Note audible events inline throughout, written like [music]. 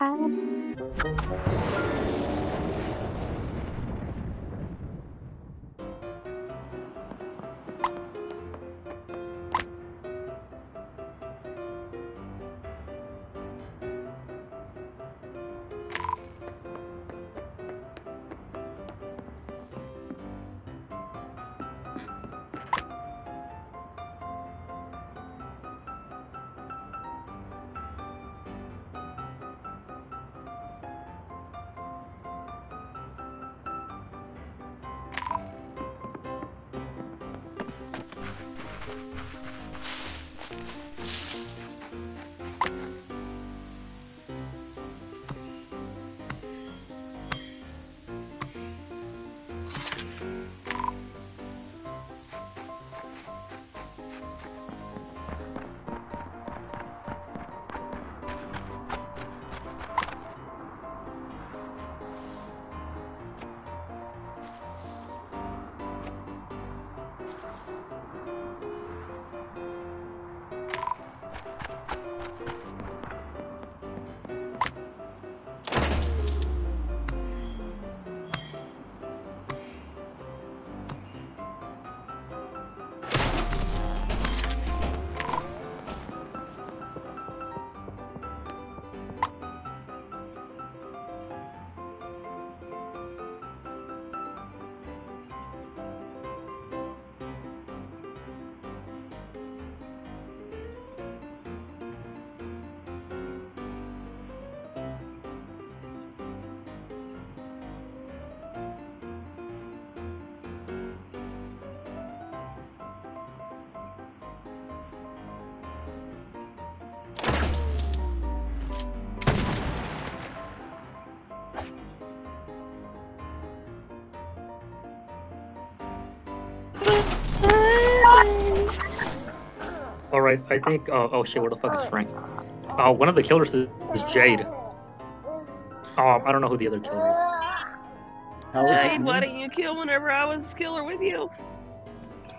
Bye. All right, I think. Uh, oh shit, where the fuck is Frank? Uh, one of the killers is, is Jade. Um, I don't know who the other killer is. Jade, why didn't you kill whenever I was killer with you?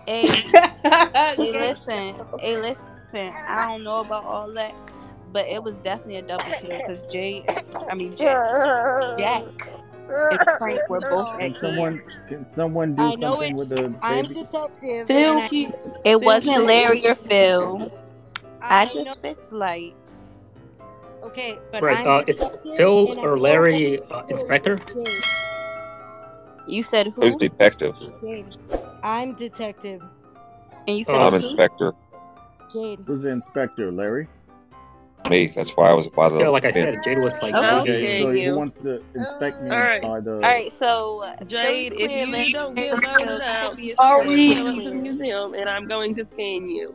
Hey, [laughs] hey, listen, hey, listen. I don't know about all that, but it was definitely a double kill because Jay, I mean Jack, [laughs] Jack and Frank [laughs] were both Can at someone can someone do I know something with the I'm baby? detective. Phil, I- keep, It wasn't Phil- Larry or Phil. I I just know- fixed lights. okay, but Right, I'm uh, it's Phil or Larry, uh, Inspector. You said who? Who's detective? Jade. I'm detective. And you said Oh, I'm who? inspector. Jade. Who's the inspector, Larry? Me. That's why I was by the. Yeah, like I said, Jade was like. Okay. okay. So you. who wants to inspect me All right. by the? All right, so uh, Jade, if you Larry don't get clear, voted out, clear. Are we- going to the museum, and I'm going to scan you.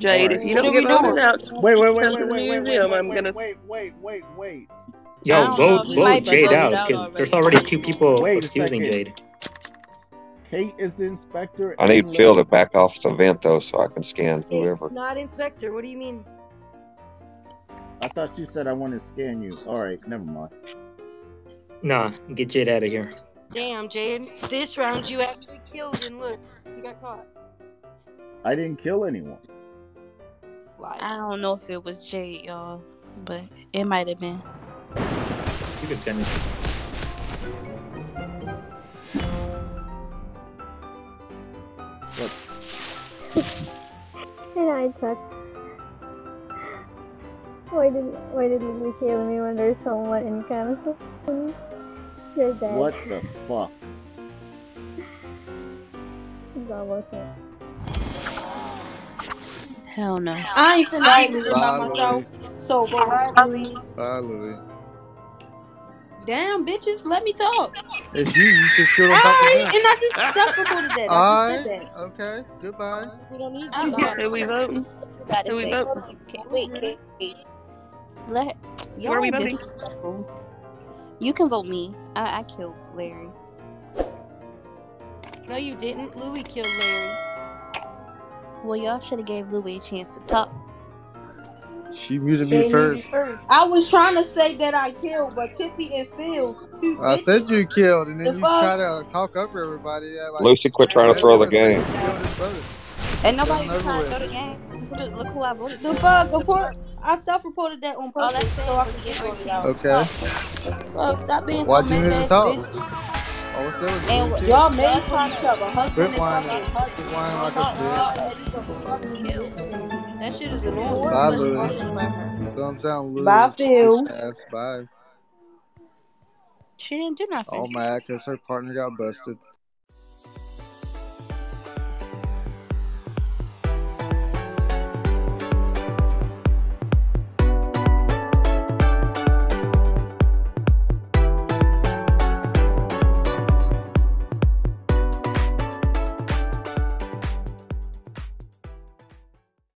Jade, if you What don't get voted out, Wait, wait, wait, come wait, the wait, wait, wait, wait, I'm wait, gonna. wait, wait, wait, wait. Yo, vote vote Jade out out because there's already two people Wait accusing. Jade. Kate is the inspector. I need Phil to back off the vent though, so I can scan whoever. Not inspector. What do you mean? I thought you said I want to scan you. All right, never mind. Nah, get Jade out of here. Damn, Jade. This round you actually killed, and look, you got caught. I didn't kill anyone. I don't know if it was Jade, y'all, but it might have been. You can send me. And I thought, why did why did you kill me when there's someone in council? You're dead. What the fuck? It's a double kill. Hell no. I ain't finna Bye, do by myself. So go right, Louis. Bye, Louis. Damn, bitches, let me talk. It's you. You just killed on top of Alright, them. and I just self-reported that. I just said that. Okay. Goodbye. We don't need I'm you. not- we voting? You gotta Who we say, voting? okay, wait, Kate. Let y'all Where we voting? disrespectful. You can vote me. I, I killed Larry. No, you didn't. Louis killed Larry. Well, y'all should have gave Louis a chance to talk. She muted They me need first. first. I was trying to say that I killed, but Tippy and Phil, two I bitches. said you killed, and The then you fuck? try to talk up over everybody. act Like, Lucy, quit trying to throw the game. And nobody's Done trying to over go to game. Look who I voted The for. fuck, report. I self-reported that on All purpose that so I said could get get voted out. Okay. Fuck, stop being Why'd so you need to mad talk? bitch. Oh, all I And you y'all made fun of each other, husband Quit and whining. fucking Quit husband. whining like a bitch. That shit is annoying. Bye, Louis. Thumbs down, Louis. Bye, Phil. Bitch Ass. Bye. She didn't do nothing. Oh my, because her partner got busted.